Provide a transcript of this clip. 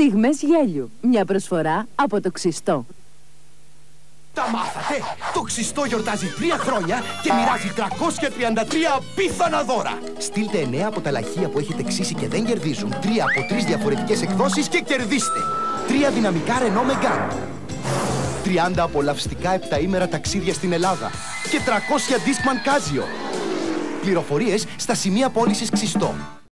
Στιγμές γέλιου. Μια προσφορά από το ξυστό. Τα μάθατε! Το ξυστό γιορτάζει τρία χρόνια και μοιράζει 333 απίθανα δώρα! Στείλτε 9 από τα λαχεία που έχετε ξύσει και δεν κερδίζουν, τρία από τρεις διαφορετικές εκδόσεις και κερδίστε! Τρία δυναμικά Renault Megane. 30 απολαυστικά επταήμερα ταξίδια στην Ελλάδα και 300 Discman Casio. Πληροφορίες στα σημεία πώλησης ξυστό.